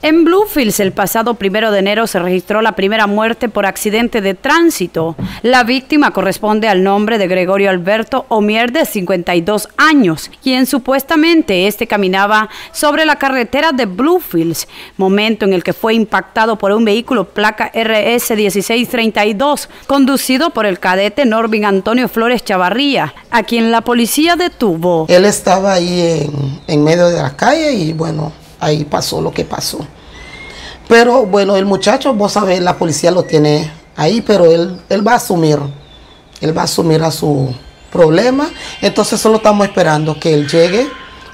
En Bluefields, el pasado primero de enero se registró la primera muerte por accidente de tránsito. La víctima corresponde al nombre de Gregorio Alberto Omier, de 52 años, quien supuestamente este caminaba sobre la carretera de Bluefields, momento en el que fue impactado por un vehículo placa RS 1632, conducido por el cadete Norvin Antonio Flores Chavarría, a quien la policía detuvo. Él estaba ahí en, en medio de la calle y bueno, ahí pasó lo que pasó. Pero bueno, el muchacho, vos sabés, la policía lo tiene ahí, pero él, él va a asumir, él va a asumir a su problema. Entonces solo estamos esperando que él llegue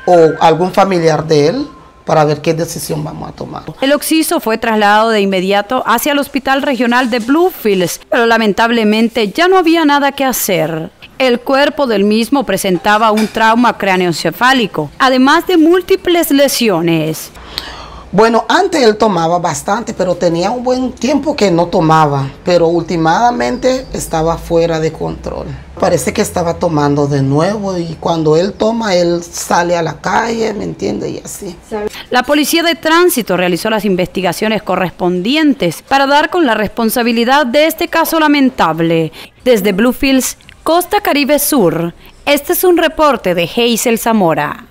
o algún familiar de él para ver qué decisión vamos a tomar. El occiso fue trasladado de inmediato hacia el Hospital Regional de Bluefields, pero lamentablemente ya no había nada que hacer. El cuerpo del mismo presentaba un trauma cráneoencefálico, además de múltiples lesiones. Bueno, antes él tomaba bastante, pero tenía un buen tiempo que no tomaba, pero últimamente estaba fuera de control. Parece que estaba tomando de nuevo y cuando él toma, él sale a la calle, ¿me entiende? Y así. La policía de tránsito realizó las investigaciones correspondientes para dar con la responsabilidad de este caso lamentable. Desde Bluefields, Costa Caribe Sur, este es un reporte de Hazel Zamora.